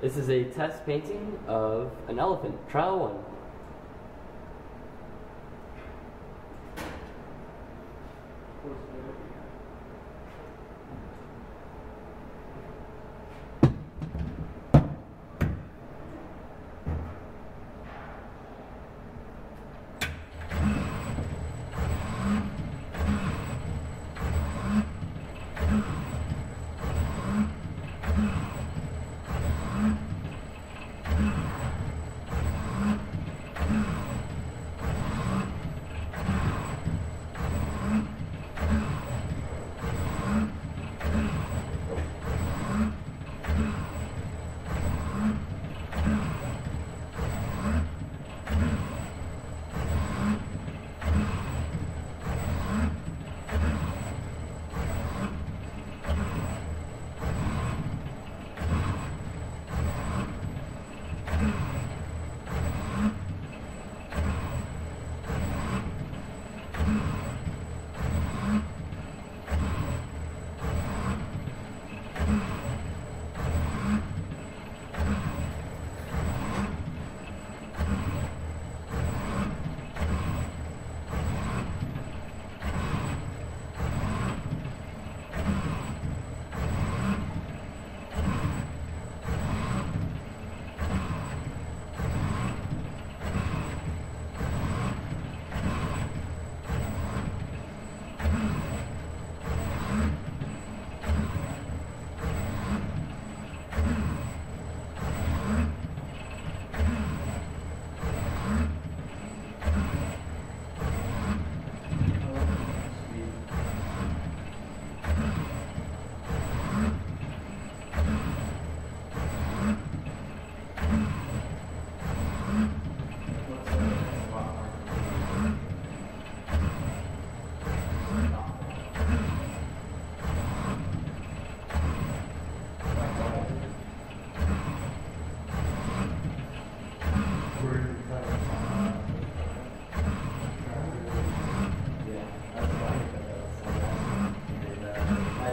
This is a test painting of an elephant. Trial one.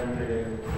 entreguei.